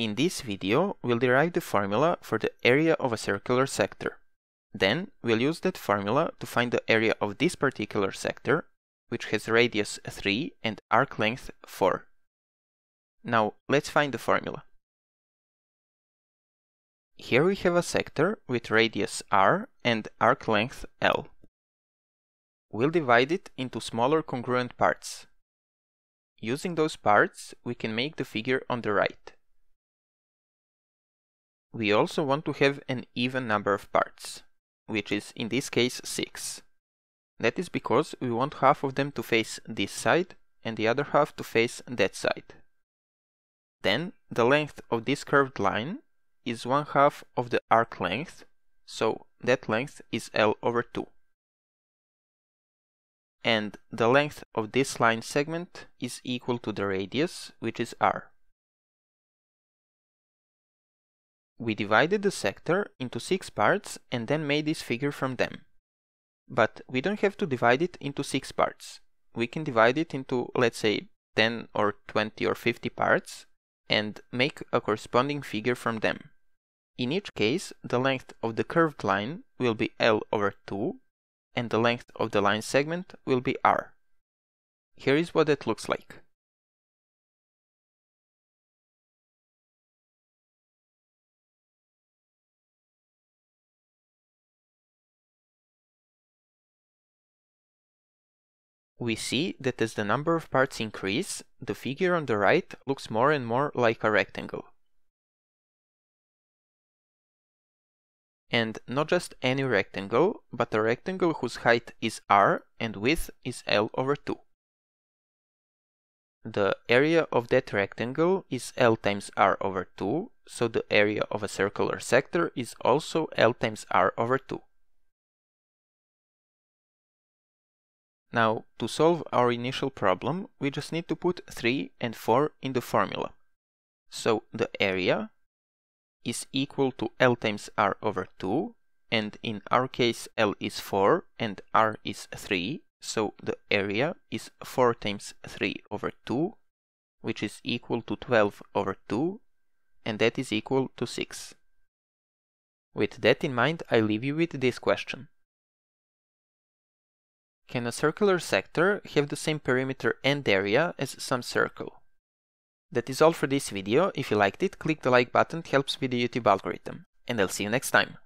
In this video, we'll derive the formula for the area of a circular sector. Then, we'll use that formula to find the area of this particular sector, which has radius 3 and arc length 4. Now, let's find the formula. Here we have a sector with radius r and arc length l. We'll divide it into smaller congruent parts. Using those parts, we can make the figure on the right. We also want to have an even number of parts, which is in this case 6. That is because we want half of them to face this side and the other half to face that side. Then the length of this curved line is one half of the arc length, so that length is L over 2. And the length of this line segment is equal to the radius, which is r. We divided the sector into six parts and then made this figure from them. But we don't have to divide it into six parts. We can divide it into, let's say, 10 or 20 or 50 parts and make a corresponding figure from them. In each case, the length of the curved line will be L over 2 and the length of the line segment will be R. Here is what that looks like. We see that as the number of parts increase, the figure on the right looks more and more like a rectangle. And not just any rectangle, but a rectangle whose height is r and width is L over 2. The area of that rectangle is L times r over 2, so the area of a circular sector is also L times r over 2. Now, to solve our initial problem, we just need to put 3 and 4 in the formula. So the area is equal to L times R over 2, and in our case L is 4 and R is 3, so the area is 4 times 3 over 2, which is equal to 12 over 2, and that is equal to 6. With that in mind, I leave you with this question. Can a circular sector have the same perimeter and area as some circle? That is all for this video. If you liked it, click the like button, helps with the YouTube algorithm. And I'll see you next time.